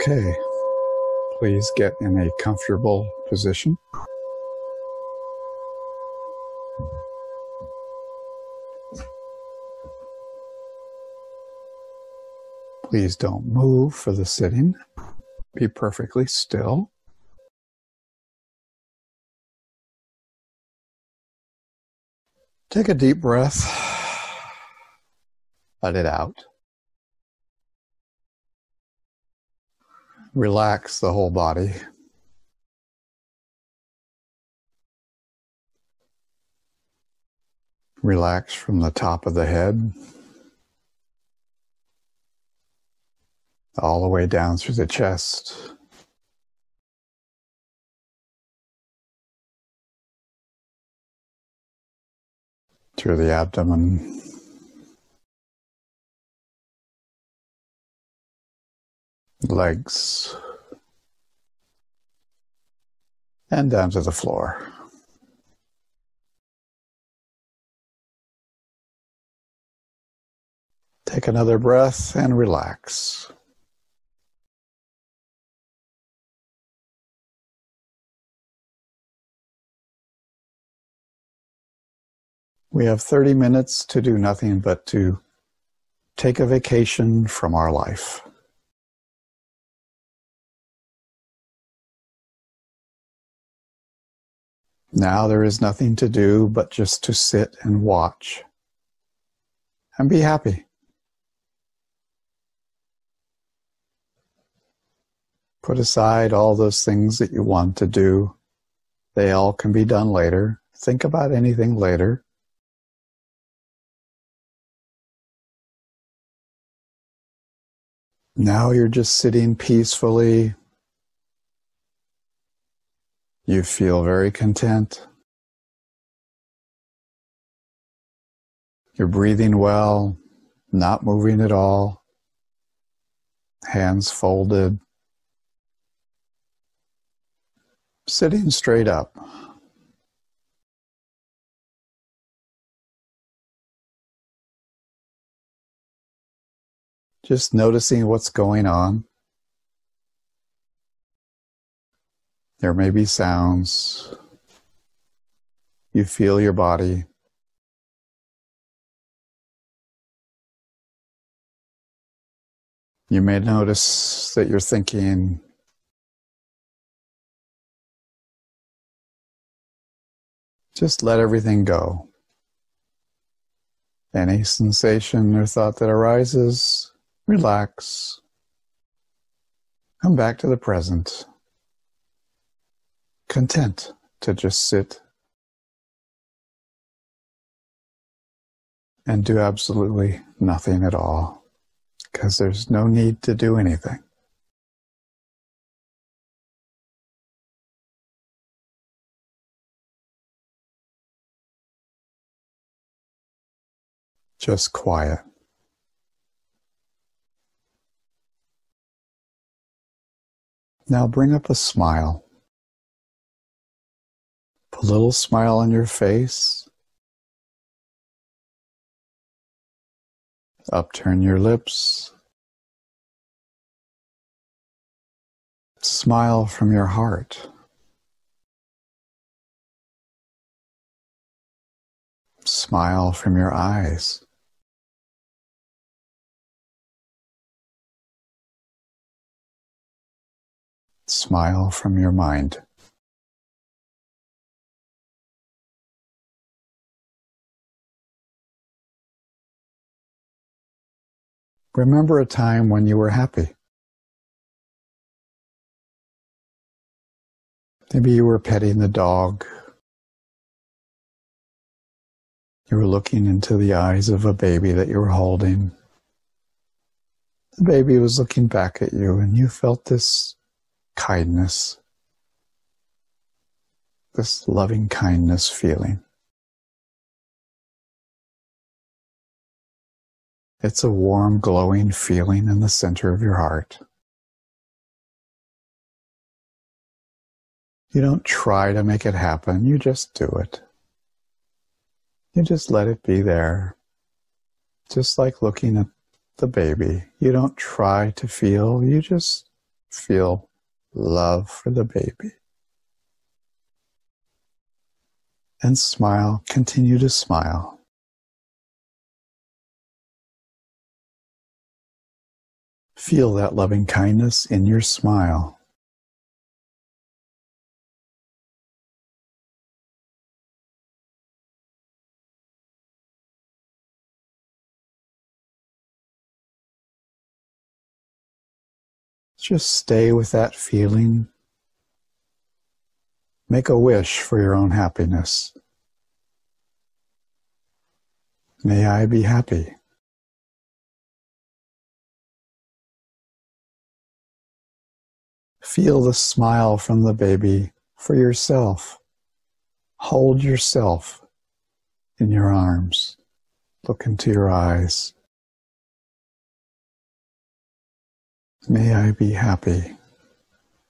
Okay. Please get in a comfortable position. Please don't move for the sitting. Be perfectly still. Take a deep breath. Let it out. Relax the whole body. Relax from the top of the head all the way down through the chest. Through the abdomen. Legs. And down to the floor. Take another breath and relax. We have 30 minutes to do nothing but to take a vacation from our life. Now there is nothing to do but just to sit and watch and be happy. Put aside all those things that you want to do. They all can be done later. Think about anything later. Now you're just sitting peacefully. You feel very content. You're breathing well, not moving at all, hands folded, sitting straight up. Just noticing what's going on. There may be sounds. You feel your body. You may notice that you're thinking, just let everything go. Any sensation or thought that arises, Relax. Come back to the present. Content to just sit and do absolutely nothing at all because there's no need to do anything. Just quiet. Now bring up a smile. A little smile on your face. Upturn your lips. Smile from your heart. Smile from your eyes. Smile from your mind. Remember a time when you were happy. Maybe you were petting the dog. You were looking into the eyes of a baby that you were holding. The baby was looking back at you, and you felt this kindness, this loving kindness feeling. It's a warm, glowing feeling in the center of your heart. You don't try to make it happen, you just do it. You just let it be there. Just like looking at the baby. You don't try to feel, you just feel love for the baby. And smile, continue to smile. Feel that loving kindness in your smile. Just stay with that feeling. Make a wish for your own happiness. May I be happy. Feel the smile from the baby for yourself. Hold yourself in your arms. Look into your eyes. May I be happy.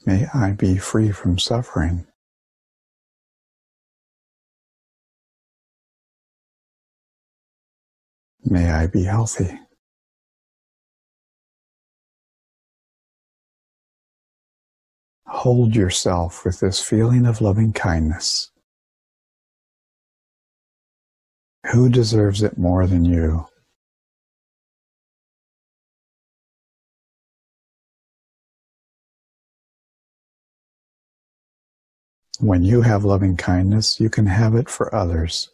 May I be free from suffering. May I be healthy. Hold yourself with this feeling of loving kindness. Who deserves it more than you? When you have loving kindness, you can have it for others.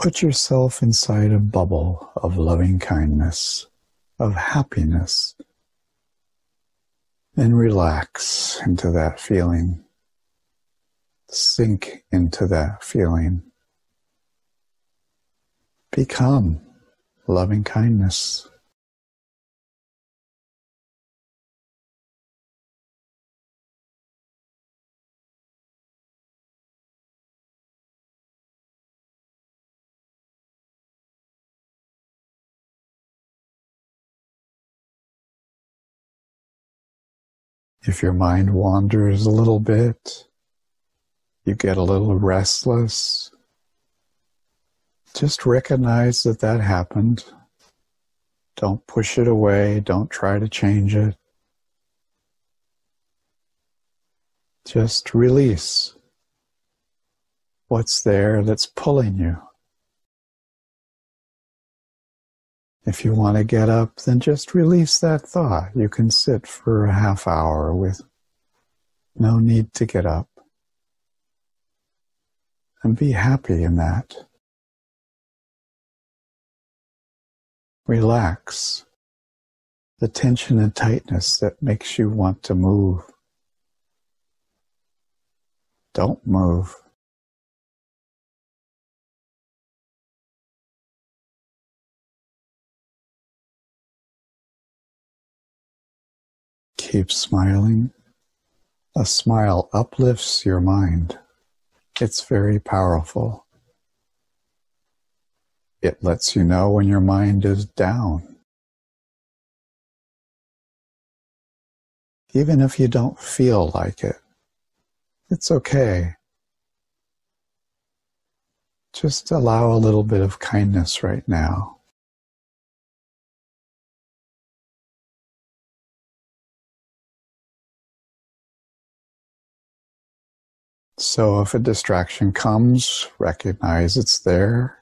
Put yourself inside a bubble of loving kindness, of happiness, and relax into that feeling. Sink into that feeling. Become loving kindness. If your mind wanders a little bit, you get a little restless, just recognize that that happened. Don't push it away. Don't try to change it. Just release what's there that's pulling you. If you want to get up, then just release that thought. You can sit for a half hour with no need to get up. And be happy in that. Relax the tension and tightness that makes you want to move. Don't move. Keep smiling. A smile uplifts your mind. It's very powerful. It lets you know when your mind is down. Even if you don't feel like it, it's okay. Just allow a little bit of kindness right now. So if a distraction comes, recognize it's there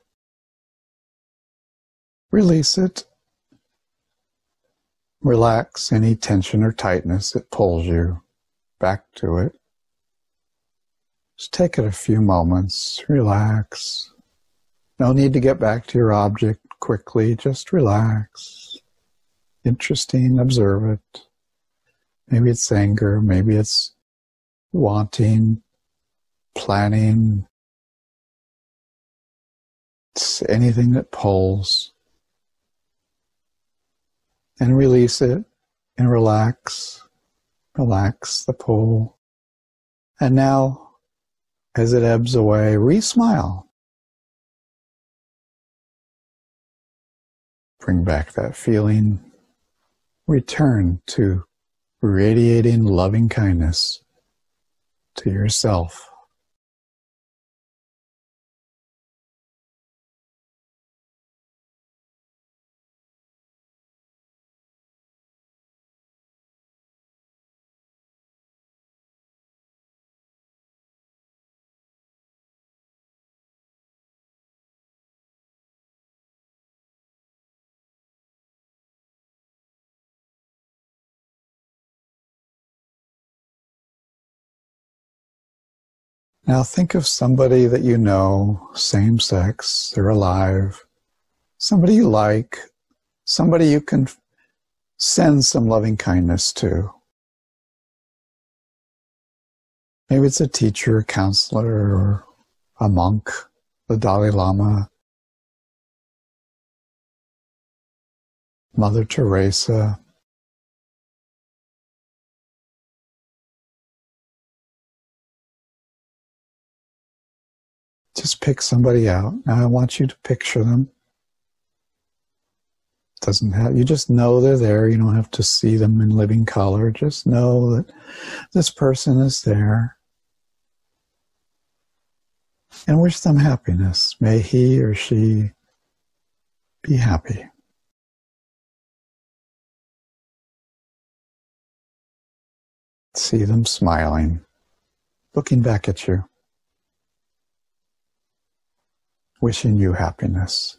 Release it. Relax any tension or tightness that pulls you back to it. Just take it a few moments, relax. No need to get back to your object quickly, just relax. Interesting, observe it. Maybe it's anger, maybe it's wanting, planning, it's anything that pulls and release it and relax, relax the pull. And now, as it ebbs away, re-smile. Bring back that feeling. Return to radiating loving kindness to yourself. Now think of somebody that you know, same sex, they're alive, somebody you like, somebody you can send some loving kindness to. Maybe it's a teacher, a counselor, or a monk, the Dalai Lama, Mother Teresa. Just pick somebody out. Now I want you to picture them. Doesn't have you just know they're there. You don't have to see them in living color. Just know that this person is there. And wish them happiness. May he or she be happy. See them smiling, looking back at you, wishing you happiness.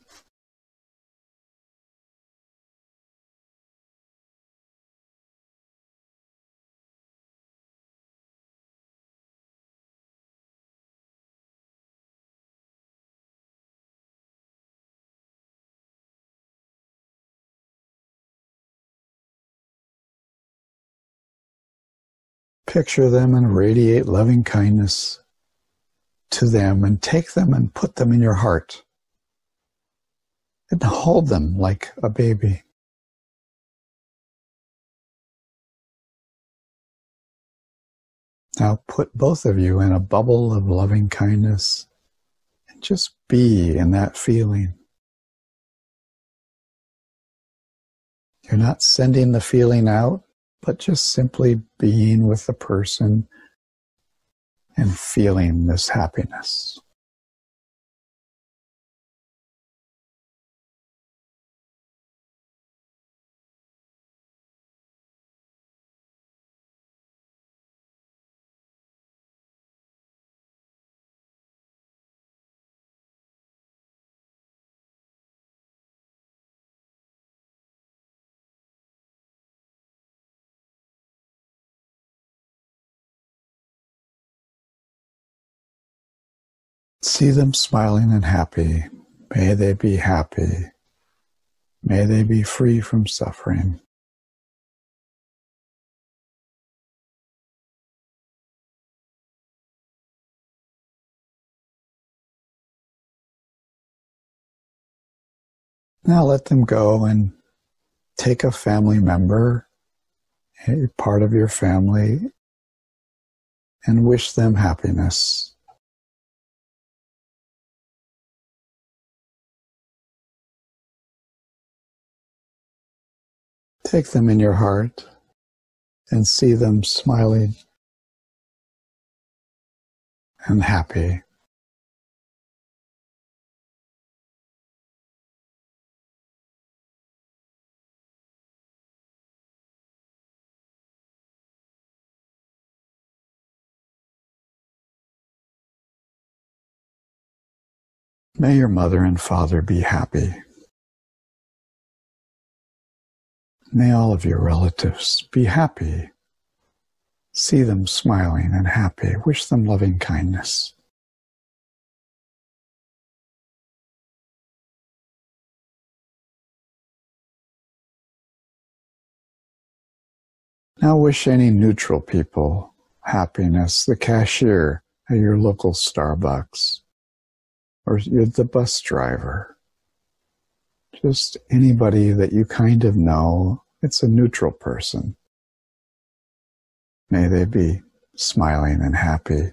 Picture them and radiate loving kindness to them and take them and put them in your heart and hold them like a baby. Now put both of you in a bubble of loving kindness and just be in that feeling. You're not sending the feeling out but just simply being with the person and feeling this happiness. See them smiling and happy. May they be happy. May they be free from suffering. Now let them go and take a family member, a part of your family, and wish them happiness. Take them in your heart and see them smiling and happy. May your mother and father be happy. May all of your relatives be happy. See them smiling and happy. Wish them loving kindness. Now wish any neutral people happiness, the cashier at your local Starbucks, or the bus driver, just anybody that you kind of know. It's a neutral person. May they be smiling and happy.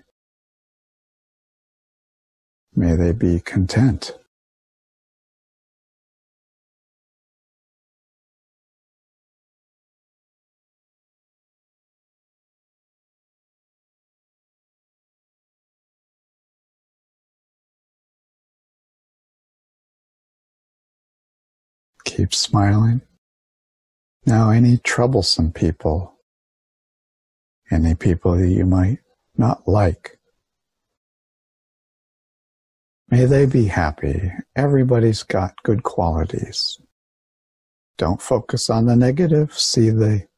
May they be content. Keep smiling. Now, any troublesome people, any people that you might not like, may they be happy. Everybody's got good qualities. Don't focus on the negative, see the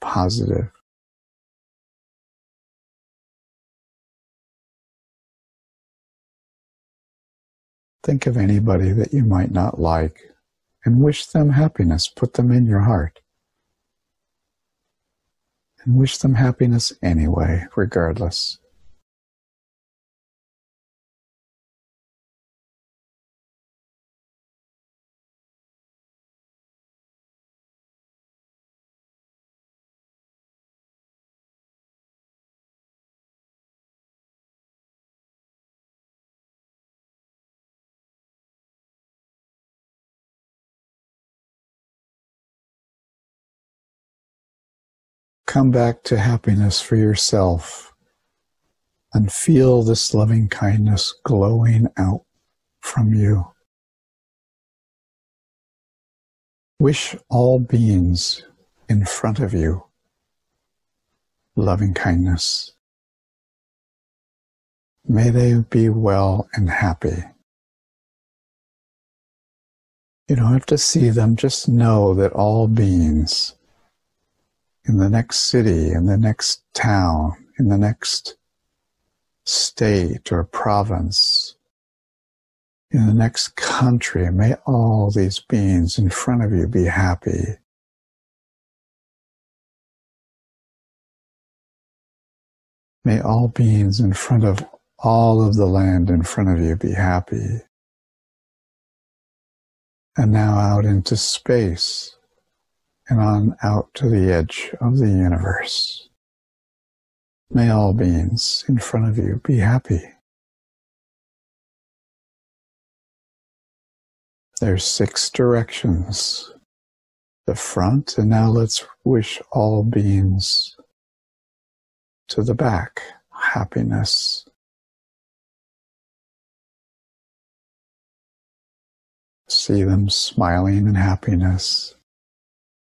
positive. Think of anybody that you might not like and wish them happiness. Put them in your heart. And wish them happiness anyway, regardless. Come back to happiness for yourself and feel this loving kindness glowing out from you. Wish all beings in front of you loving kindness. May they be well and happy. You don't have to see them, just know that all beings in the next city, in the next town, in the next state or province, in the next country. May all these beings in front of you be happy. May all beings in front of all of the land in front of you be happy. And now out into space and on out to the edge of the universe. May all beings in front of you be happy. There's six directions. The front, and now let's wish all beings to the back happiness. See them smiling in happiness.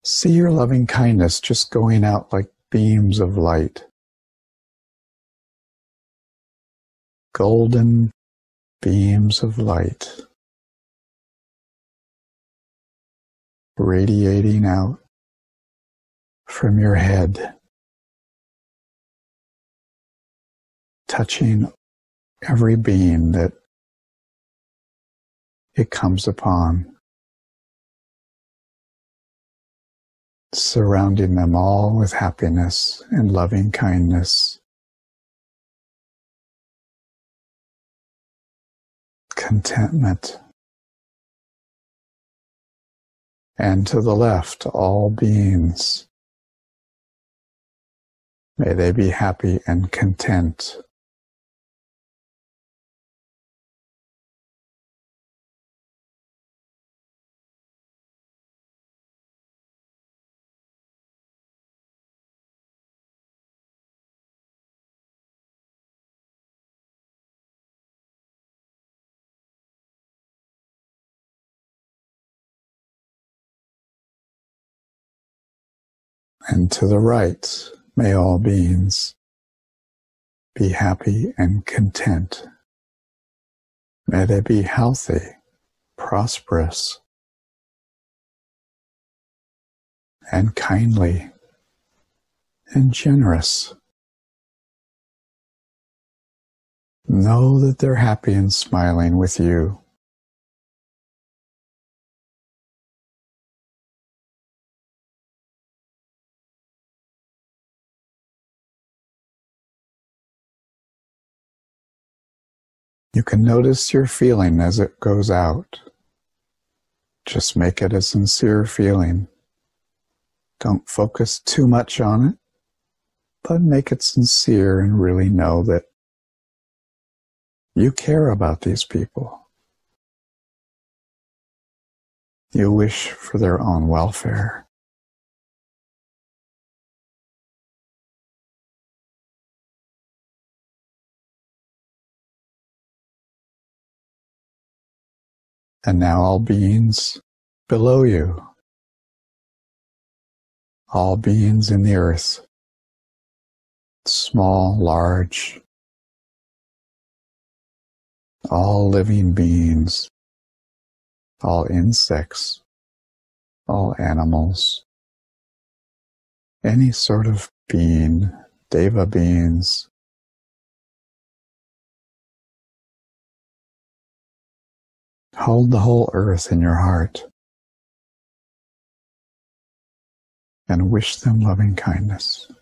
See your loving kindness just going out like beams of light. Golden beams of light radiating out from your head, touching every being that it comes upon. Surrounding them all with happiness and loving kindness. Contentment. And to the left, all beings. May they be happy and content. And to the right, may all beings be happy and content. May they be healthy, prosperous, and kindly and generous. Know that they're happy and smiling with you. You can notice your feeling as it goes out. Just make it a sincere feeling. Don't focus too much on it, but make it sincere and really know that you care about these people. You wish for their own welfare. And now all beings below you, all beings in the earth, small, large, all living beings, all insects, all animals, any sort of being, deva beings, Hold the whole earth in your heart and wish them loving kindness.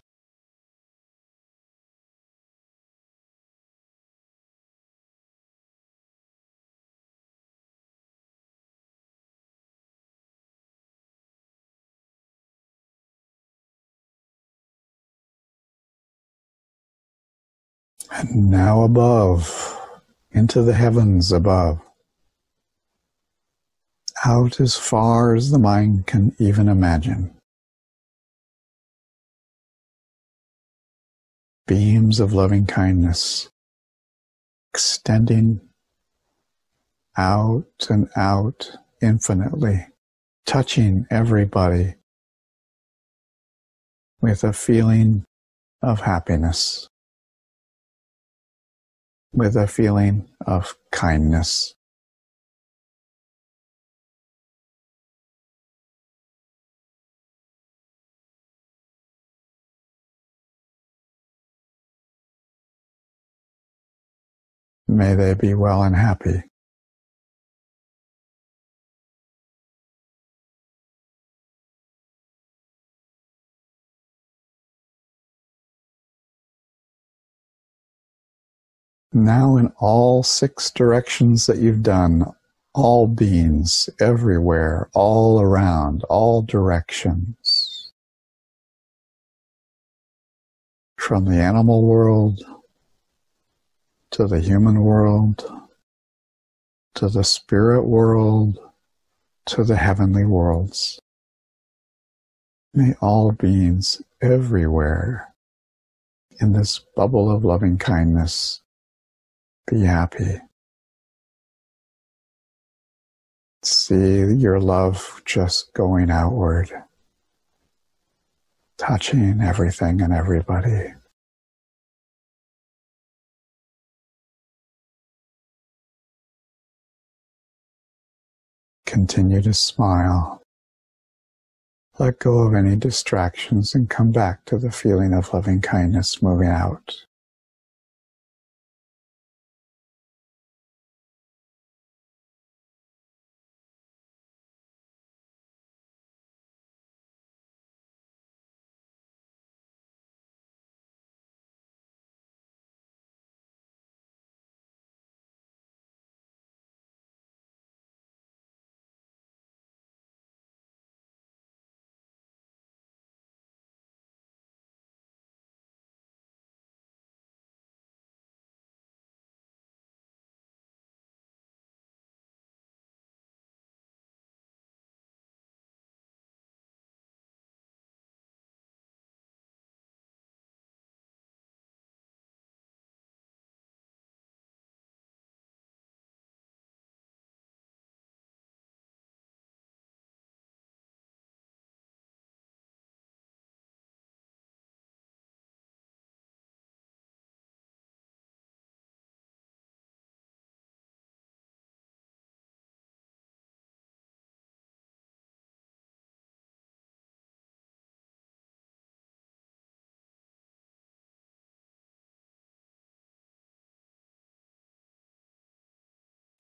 And now above, into the heavens above, out as far as the mind can even imagine. Beams of loving kindness extending out and out infinitely, touching everybody with a feeling of happiness with a feeling of kindness. May they be well and happy. Now in all six directions that you've done, all beings, everywhere, all around, all directions. From the animal world to the human world to the spirit world to the heavenly worlds. May all beings everywhere in this bubble of loving kindness be happy. See your love just going outward, touching everything and everybody. Continue to smile. Let go of any distractions and come back to the feeling of loving kindness moving out.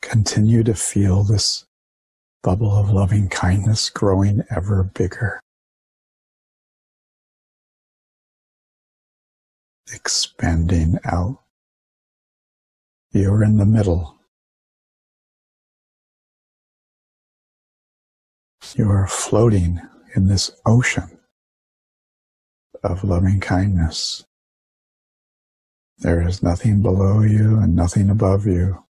Continue to feel this bubble of loving kindness growing ever bigger. Expanding out. You're in the middle. You are floating in this ocean of loving kindness. There is nothing below you and nothing above you.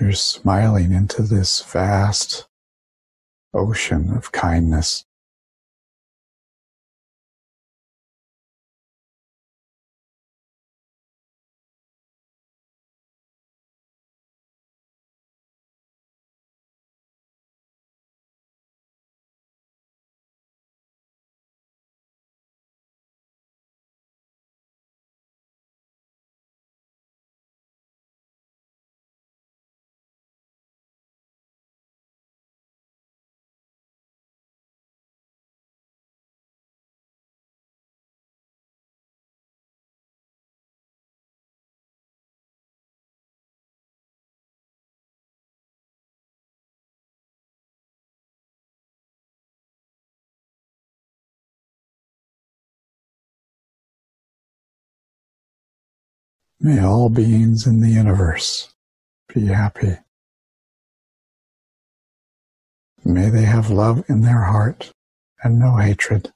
You're smiling into this vast ocean of kindness. May all beings in the universe be happy. May they have love in their heart and no hatred.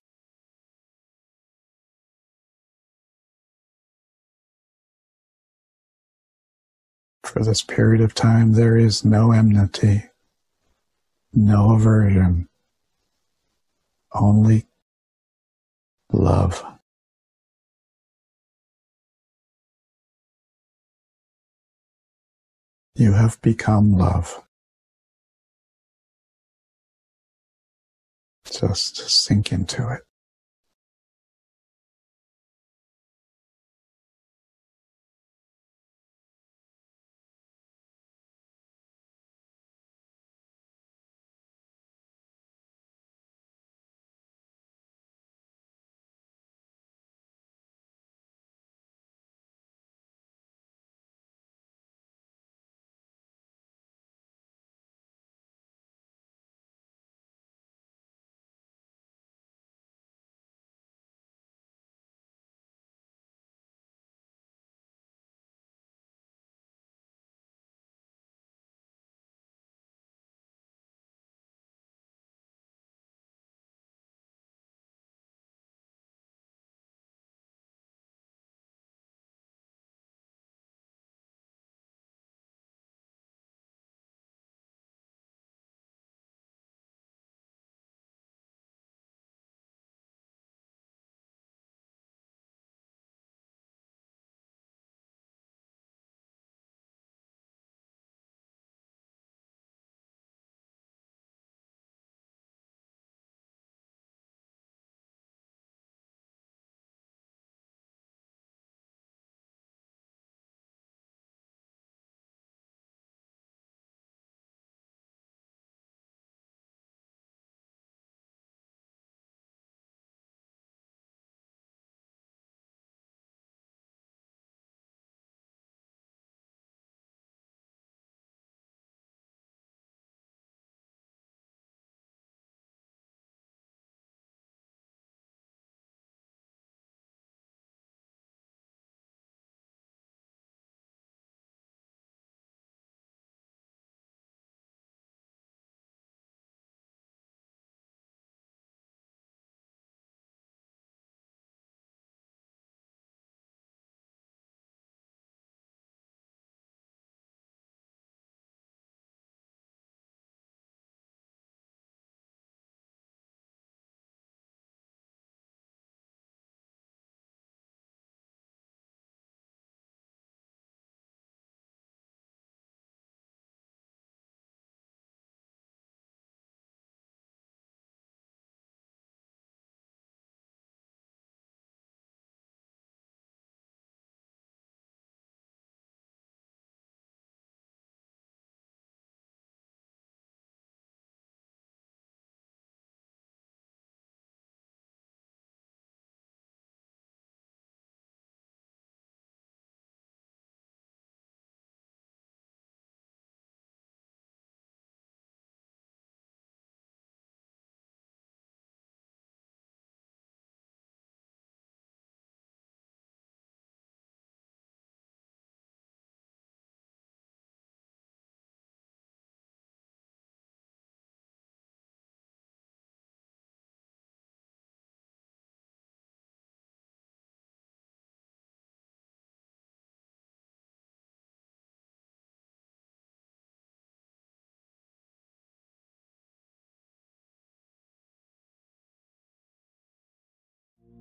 For this period of time, there is no enmity, no aversion, only love. You have become love. Just sink into it.